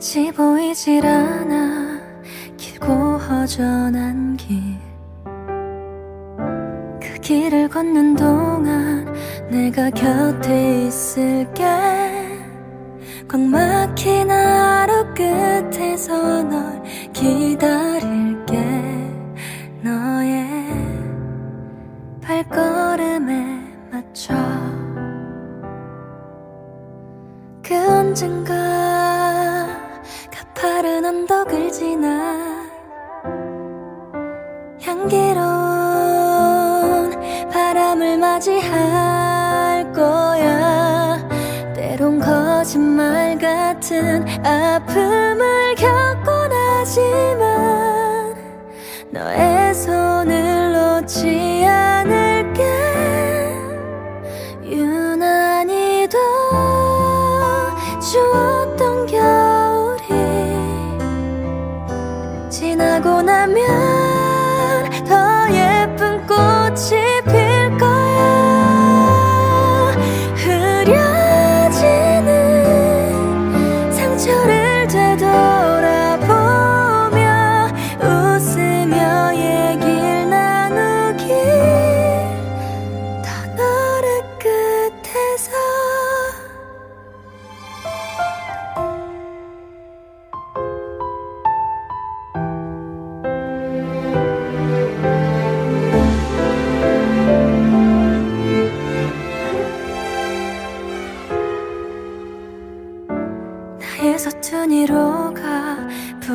끝이 보이질 않아 길고 허전한 길. 그 길을 걷는 동안 내가 곁에 있을게. 꽉 막힌 하루 끝에서 널 기다릴게. 너의 발걸음에 맞춰. 그 언젠가 언덕을 지나 향기로운 바람을 맞이할 거야. 때론 거짓말 같은 아픔을 겪곤 하지만 너의 손을 놓지 나면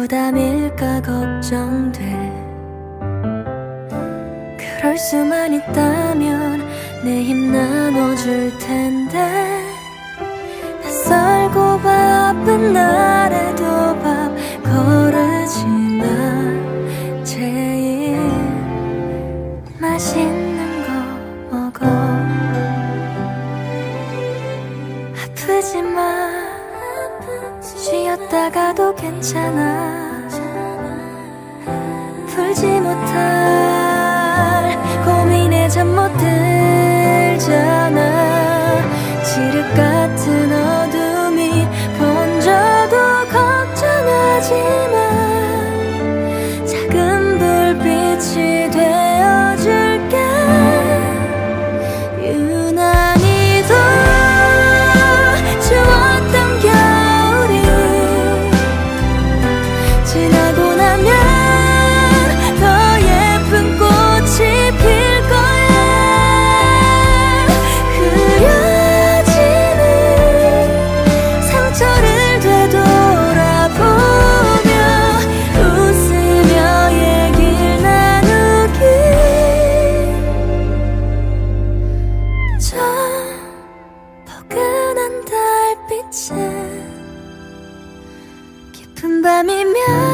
부담일까 걱정돼. 그럴 수만 있다면 내 힘 나눠줄 텐데. 낯설고 바쁜 날에도 밥 괜찮아. 풀지 못할 고민에 잠 못 들잖아. 지륵 같은 어둠이 번져도 걱정하지 마. 작은 불빛이 화끈한 달빛에 깊은 밤이면